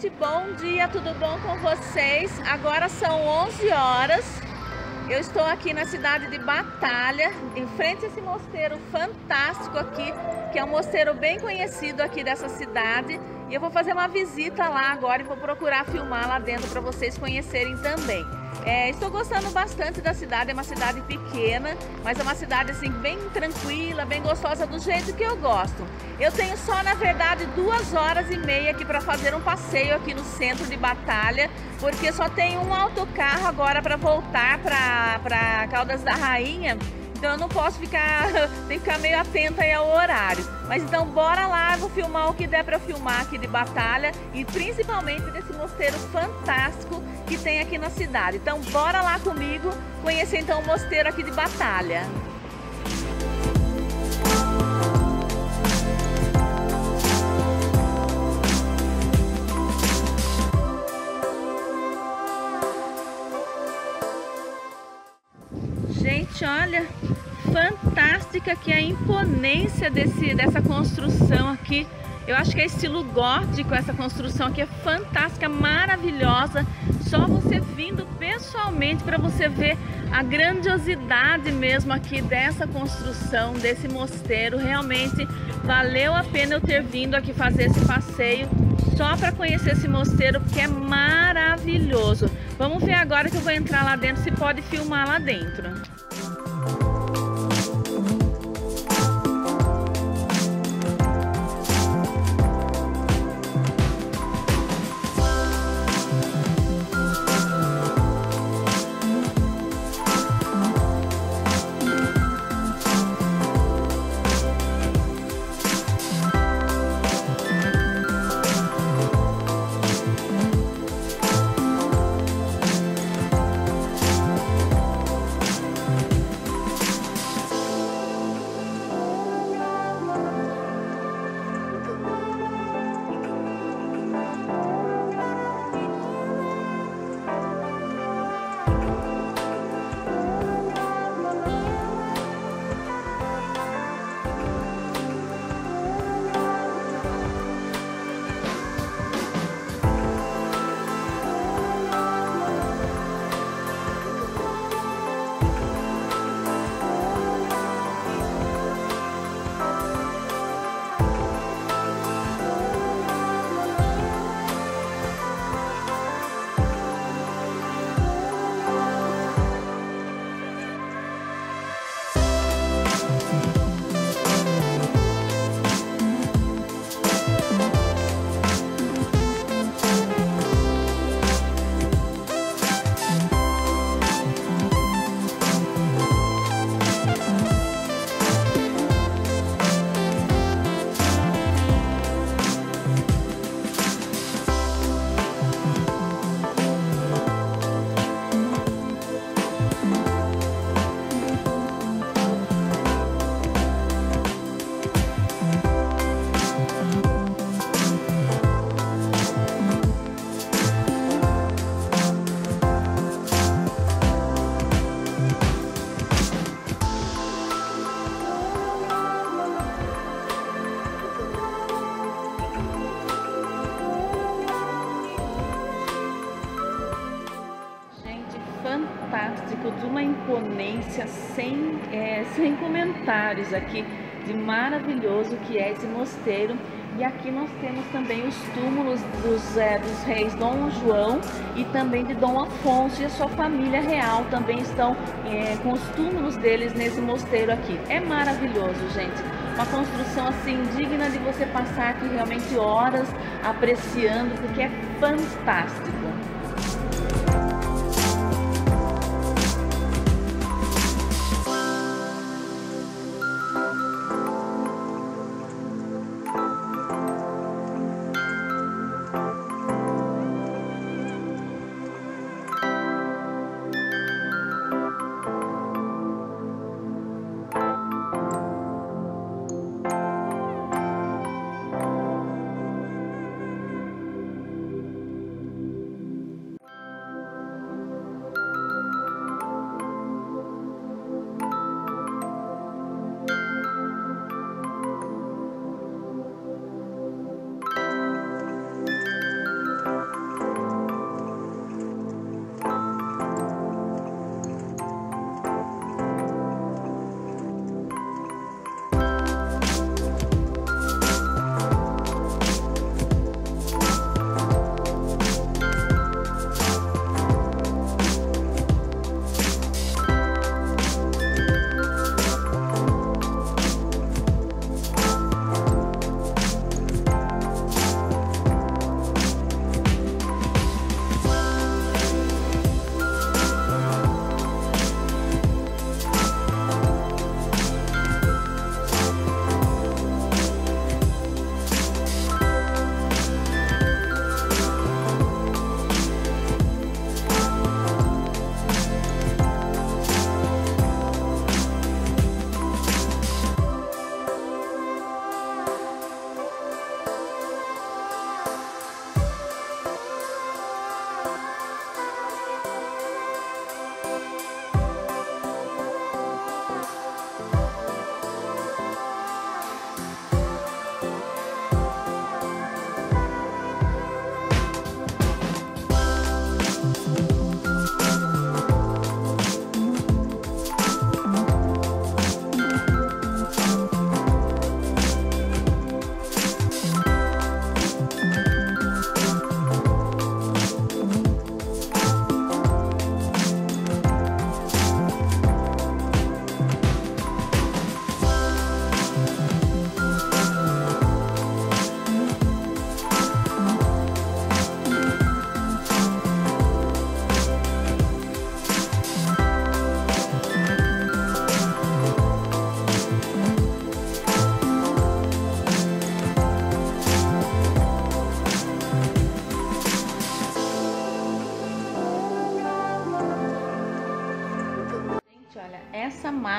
Gente, bom dia, tudo bom com vocês? Agora são 11 horas. Eu estou aqui na cidade de Batalha, em frente a esse mosteiro fantástico aqui, que é um mosteiro bem conhecido aqui dessa cidade. E eu vou fazer uma visita lá agora e vou procurar filmar lá dentro para vocês conhecerem também. É, estou gostando bastante da cidade, é uma cidade pequena, mas é uma cidade assim bem tranquila, bem gostosa do jeito que eu gosto. Eu tenho só, na verdade, duas horas e meia aqui para fazer um passeio aqui no centro de Batalha, porque só tem um autocarro agora para voltar para Caldas da Rainha então eu não posso ficar, tem que ficar meio atenta aí ao horário. Mas então bora lá, vou filmar o que der para filmar aqui de batalha e principalmente desse mosteiro fantástico que tem aqui na cidade. Então bora lá comigo conhecer então o mosteiro aqui de batalha. Gente, olha, fantástica que é a imponência desse, dessa construção aqui. Eu acho que é estilo gótico essa construção aqui, é fantástica, maravilhosa. Só você vindo pessoalmente para você ver a grandiosidade mesmo aqui dessa construção, desse mosteiro. Realmente valeu a pena eu ter vindo aqui fazer esse passeio só para conhecer esse mosteiro, porque é maravilhoso. Vamos ver agora que eu vou entrar lá dentro, se pode filmar lá dentro. Fantástico, de uma imponência sem, é, sem comentários aqui, de maravilhoso que é esse mosteiro. E aqui nós temos também os túmulos dos, é, dos reis Dom João e também de Dom Afonso e a sua família real também estão é, com os túmulos deles nesse mosteiro aqui. É maravilhoso, gente. Uma construção assim digna de você passar aqui realmente horas apreciando, porque é fantástico.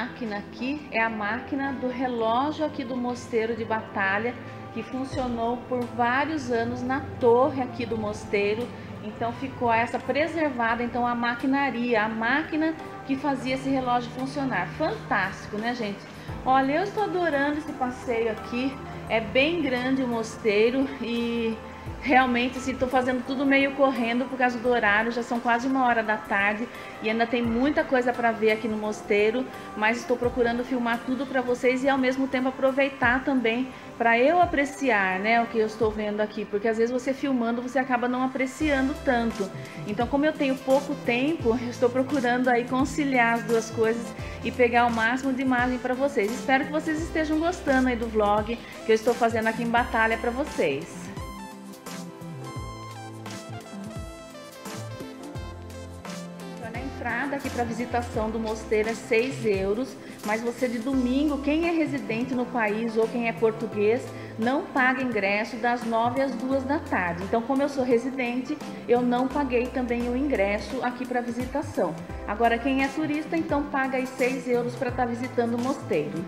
Máquina aqui é a máquina do relógio aqui do mosteiro de batalha, que funcionou por vários anos na torre aqui do mosteiro. Então ficou essa preservada, então a maquinaria, a máquina que fazia esse relógio funcionar. Fantástico, né, gente? Olha, eu estou adorando esse passeio aqui. É bem grande o mosteiro e realmente assim, estou fazendo tudo meio correndo por causa do horário, já são quase uma hora da tarde e ainda tem muita coisa para ver aqui no mosteiro, mas estou procurando filmar tudo para vocês e ao mesmo tempo aproveitar também para eu apreciar, né, o que eu estou vendo aqui, porque às vezes você filmando você acaba não apreciando tanto. Então, como eu tenho pouco tempo, eu estou procurando aí conciliar as duas coisas e pegar o máximo de imagem para vocês. Espero que vocês estejam gostando aí do vlog que eu estou fazendo aqui em Batalha para vocês. Entrada aqui para visitação do mosteiro é 6 euros, mas você de domingo, quem é residente no país ou quem é português, não paga ingresso das 9 às 2 da tarde. Então, como eu sou residente, eu não paguei também o ingresso aqui para visitação. Agora, quem é turista, então paga aí 6 euros para estar tá visitando o mosteiro.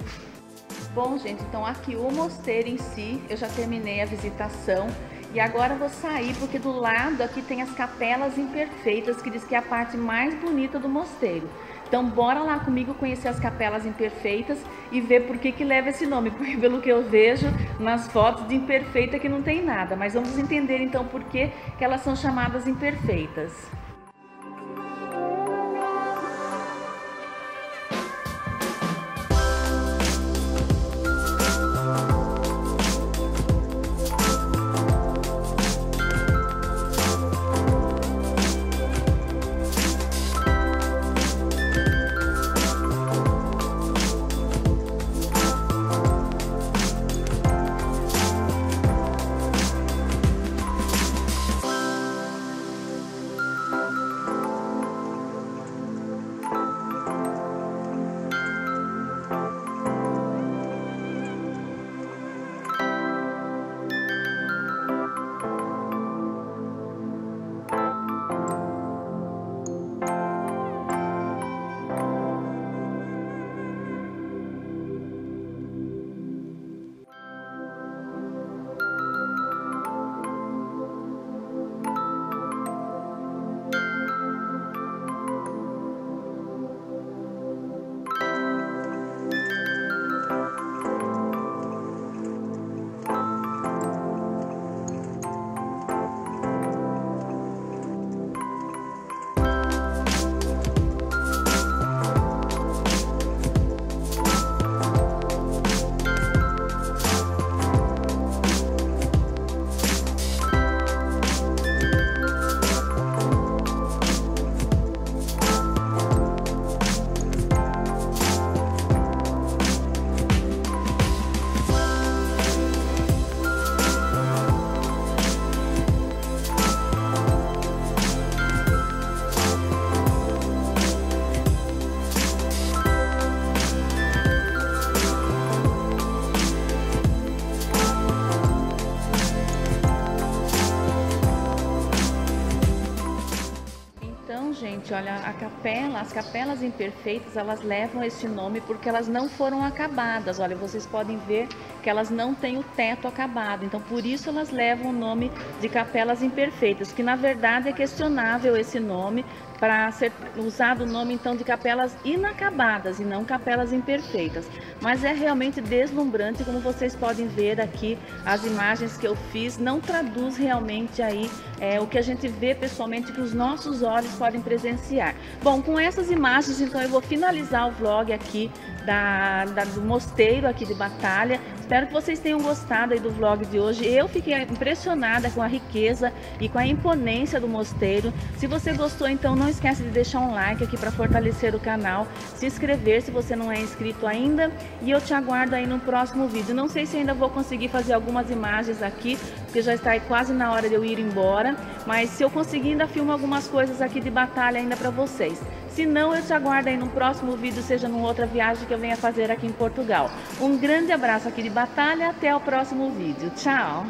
Bom, gente, então aqui o mosteiro em si, eu já terminei a visitação. E agora eu vou sair porque do lado aqui tem as capelas imperfeitas, que diz que é a parte mais bonita do mosteiro. Então bora lá comigo conhecer as capelas imperfeitas e ver por que que leva esse nome, porque pelo que eu vejo nas fotos de imperfeita que não tem nada. Mas vamos entender então por que, que elas são chamadas imperfeitas. Olha, a capela, as capelas imperfeitas, elas levam esse nome porque elas não foram acabadas. Olha, vocês podem ver que elas não têm o teto acabado. Então, por isso elas levam o nome de capelas imperfeitas, que na verdade é questionável esse nome, para ser usado o nome então de capelas inacabadas e não capelas imperfeitas. Mas é realmente deslumbrante, como vocês podem ver aqui, as imagens que eu fiz não traduz realmente aí é, o que a gente vê pessoalmente que os nossos olhos podem presenciar. Bom, com essas imagens então eu vou finalizar o vlog aqui da, da, do mosteiro aqui de Batalha. Espero que vocês tenham gostado aí do vlog de hoje. Eu fiquei impressionada com a riqueza e com a imponência do mosteiro. Se você gostou, então não esquece de deixar um like aqui para fortalecer o canal, se inscrever se você não é inscrito ainda e eu te aguardo aí no próximo vídeo. Não sei se ainda vou conseguir fazer algumas imagens aqui, porque já está quase na hora de eu ir embora, mas se eu conseguir ainda filmo algumas coisas aqui de batalha ainda para vocês. Se não, eu te aguardo aí no próximo vídeo, seja numa outra viagem que eu venha fazer aqui em Portugal. Um grande abraço aqui de Batalha, até o próximo vídeo. Tchau!